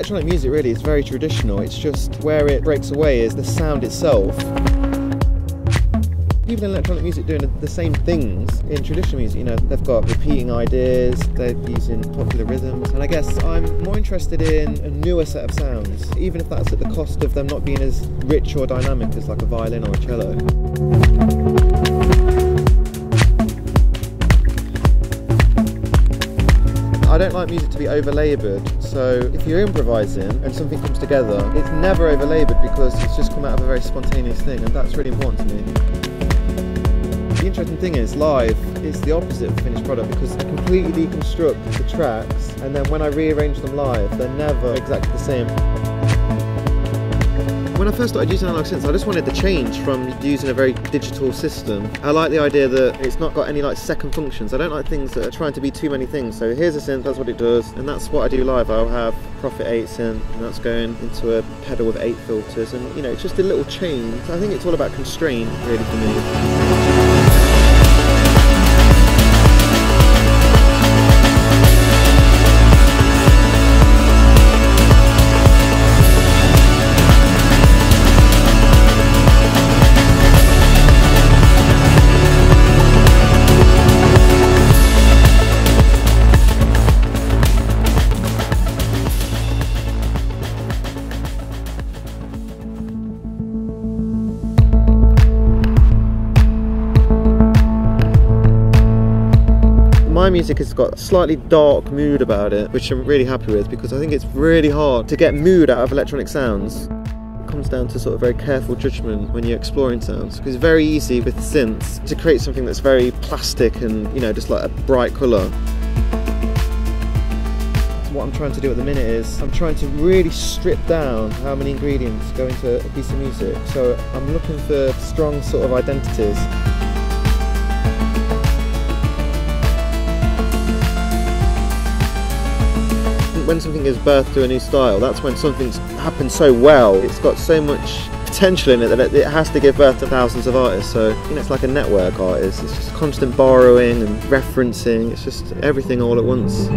electronic music really is very traditional. It's just where it breaks away is the sound itself. People in electronic music doing the same things in traditional music. You know, they've got repeating ideas, they're using popular rhythms, and I guess I'm more interested in a newer set of sounds, even if that's at the cost of them not being as rich or dynamic as like a violin or a cello. Don't like music to be overlaboured, so if you're improvising and something comes together, it's never overlaboured because it's just come out of a very spontaneous thing, and that's really important to me. The interesting thing is, live is the opposite of finished product because I completely deconstruct the tracks, and then when I rearrange them live, they're never exactly the same. When I first started using analog synths, I just wanted the change from using a very digital system. I like the idea that it's not got any like second functions. I don't like things that are trying to be too many things. So here's a synth, that's what it does, and that's what I do live. I'll have Prophet 8 synth, and that's going into a pedal with eight filters, and you know, it's just a little change. I think it's all about constraint, really, for me. My music has got a slightly dark mood about it, which I'm really happy with because I think it's really hard to get mood out of electronic sounds. It comes down to sort of very careful judgment when you're exploring sounds because it's very easy with synths to create something that's very plastic and, you know, just like a bright colour. What I'm trying to do at the minute is I'm trying to really strip down how many ingredients go into a piece of music. So I'm looking for strong sort of identities. When something gives birth to a new style, that's when something's happened so well. It's got so much potential in it that it has to give birth to thousands of artists. So you know, it's like a network artist. It's just constant borrowing and referencing. It's just everything all at once.